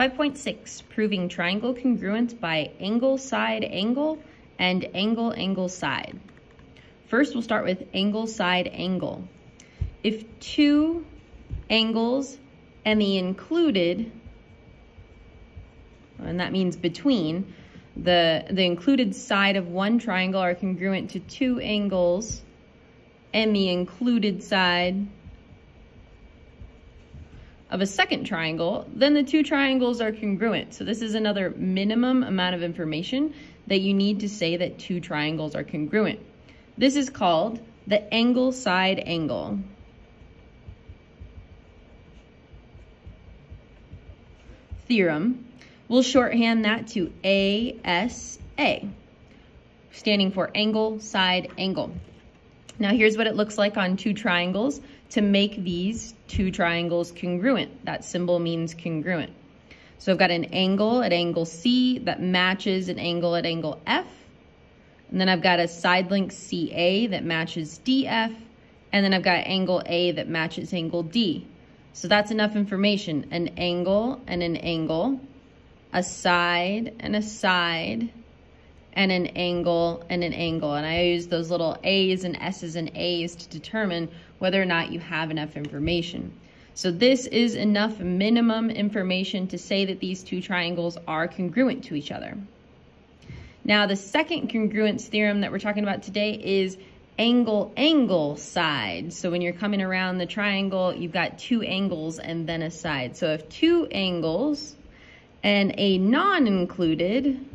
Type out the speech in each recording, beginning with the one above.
5.6, proving triangle congruence by angle, side, angle, and angle, angle, side. First, we'll start with angle, side, angle. If two angles and the included, and that means between, the, the included side of one triangle are congruent to two angles and the included side of a second triangle, then the two triangles are congruent. So this is another minimum amount of information that you need to say that two triangles are congruent. This is called the angle side angle. Theorem. We'll shorthand that to ASA, standing for angle side angle. Now here's what it looks like on two triangles to make these two triangles congruent. That symbol means congruent. So I've got an angle at angle C that matches an angle at angle F. And then I've got a side length CA that matches DF. And then I've got angle A that matches angle D. So that's enough information. An angle and an angle, a side and a side, and an angle and an angle. And I use those little A's and S's and A's to determine whether or not you have enough information. So this is enough minimum information to say that these two triangles are congruent to each other. Now the second congruence theorem that we're talking about today is angle angle side. So when you're coming around the triangle, you've got two angles and then a side. So if two angles and a non-included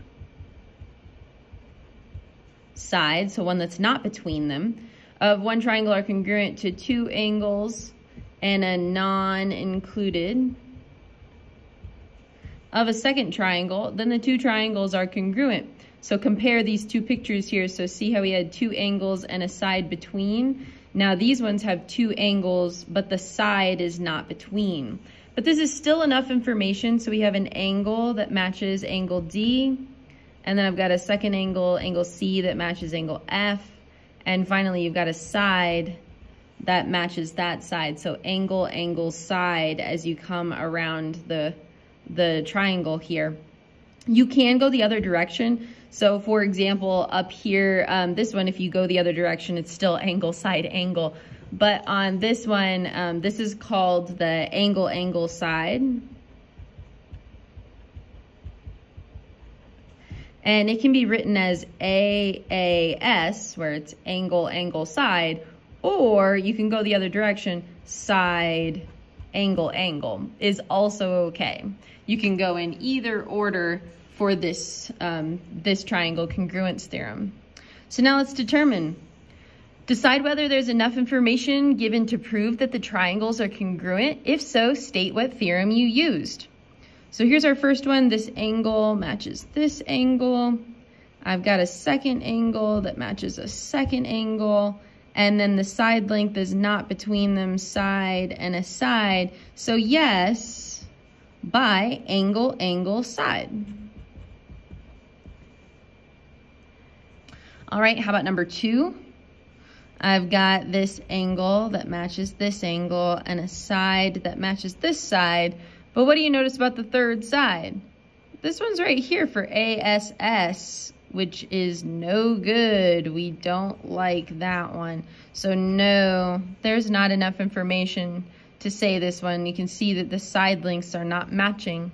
side, so one that's not between them, of one triangle are congruent to two angles and a non-included of a second triangle, then the two triangles are congruent. So compare these two pictures here. So see how we had two angles and a side between? Now these ones have two angles, but the side is not between. But this is still enough information. So we have an angle that matches angle D, and then I've got a second angle, angle C, that matches angle F. And finally, you've got a side that matches that side. So angle, angle, side as you come around the, the triangle here. You can go the other direction. So for example, up here, um, this one, if you go the other direction, it's still angle, side, angle. But on this one, um, this is called the angle, angle, side. And it can be written as AAS, where it's angle, angle, side, or you can go the other direction, side, angle, angle is also okay. You can go in either order for this, um, this triangle congruence theorem. So now let's determine. Decide whether there's enough information given to prove that the triangles are congruent. If so, state what theorem you used. So here's our first one. This angle matches this angle. I've got a second angle that matches a second angle. And then the side length is not between them, side and a side. So yes, by angle, angle, side. All right, how about number two? I've got this angle that matches this angle and a side that matches this side. But what do you notice about the third side? This one's right here for ASS, which is no good. We don't like that one. So no, there's not enough information to say this one. You can see that the side lengths are not matching.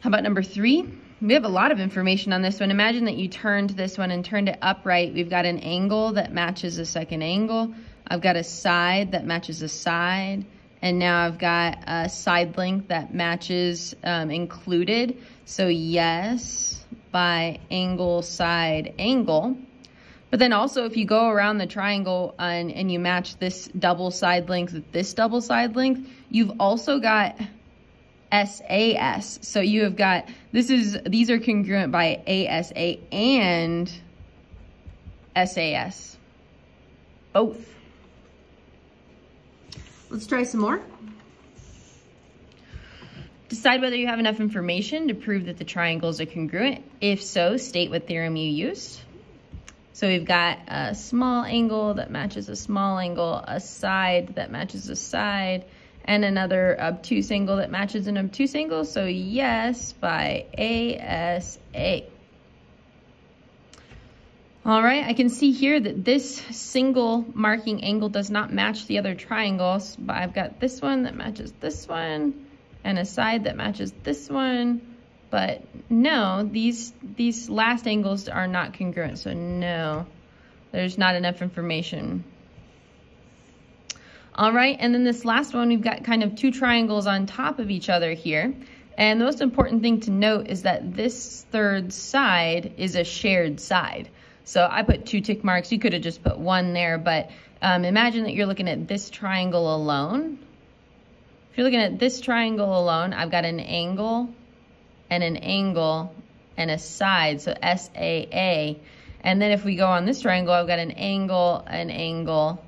How about number three? We have a lot of information on this one. Imagine that you turned this one and turned it upright. We've got an angle that matches a second angle. I've got a side that matches a side. And now I've got a side length that matches um, included. So yes, by angle, side, angle. But then also if you go around the triangle and, and you match this double side length with this double side length, you've also got SAS. So you have got, this is, these are congruent by ASA and SAS. Both. Let's try some more. Decide whether you have enough information to prove that the triangles are congruent. If so, state what theorem you used. So we've got a small angle that matches a small angle, a side that matches a side, and another obtuse angle that matches an obtuse angle. So yes by ASA. All right, I can see here that this single marking angle does not match the other triangles, but I've got this one that matches this one and a side that matches this one. But no, these, these last angles are not congruent, so no, there's not enough information. All right, and then this last one, we've got kind of two triangles on top of each other here. And the most important thing to note is that this third side is a shared side. So I put two tick marks. You could have just put one there, but um, imagine that you're looking at this triangle alone. If you're looking at this triangle alone, I've got an angle and an angle and a side, so SAA. And then if we go on this triangle, I've got an angle, an angle,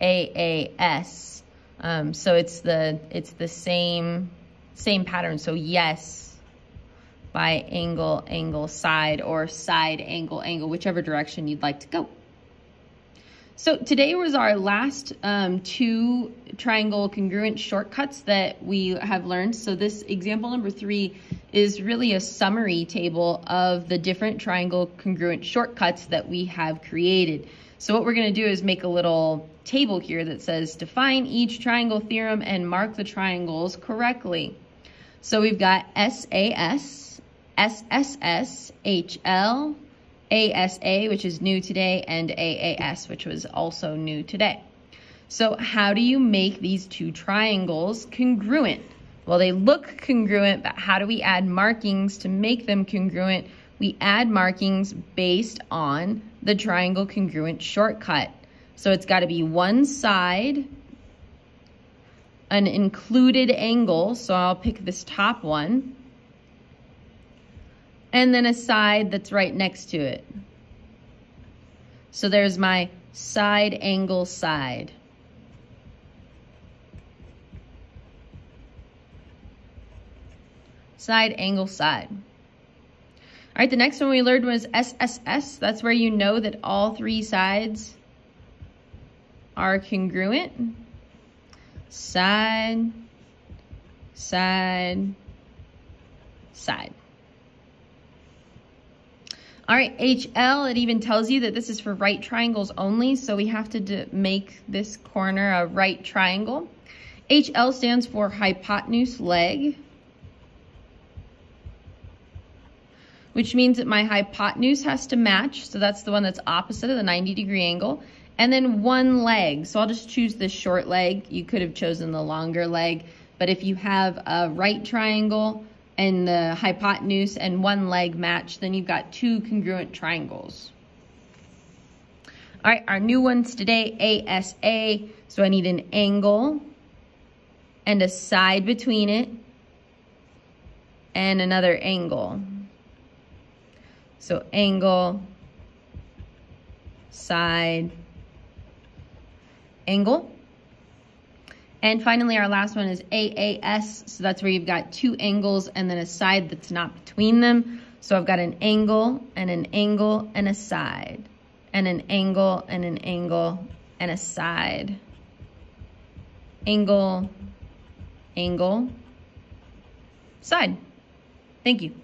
AAS. Um, so it's the it's the same same pattern. So yes, by angle, angle, side, or side, angle, angle, whichever direction you'd like to go. So today was our last um, two triangle congruent shortcuts that we have learned. So this example number three is really a summary table of the different triangle congruent shortcuts that we have created. So what we're gonna do is make a little table here that says define each triangle theorem and mark the triangles correctly. So we've got SAS, SSS, HL, ASA, which is new today, and AAS, which was also new today. So how do you make these two triangles congruent? Well, they look congruent, but how do we add markings to make them congruent? We add markings based on the triangle congruent shortcut. So it's got to be one side, an included angle, so I'll pick this top one, and then a side that's right next to it. So there's my side angle side. Side angle side. All right, the next one we learned was SSS. That's where you know that all three sides are congruent. Side, side, side. All right, HL, it even tells you that this is for right triangles only, so we have to make this corner a right triangle. HL stands for hypotenuse leg, which means that my hypotenuse has to match, so that's the one that's opposite of the 90 degree angle, and then one leg. So I'll just choose the short leg. You could have chosen the longer leg, but if you have a right triangle, and the hypotenuse and one leg match, then you've got two congruent triangles. All right, our new ones today, ASA. So I need an angle and a side between it and another angle. So angle, side, angle. And finally, our last one is AAS. So that's where you've got two angles and then a side that's not between them. So I've got an angle and an angle and a side and an angle and an angle and a side. Angle, angle, side. Thank you.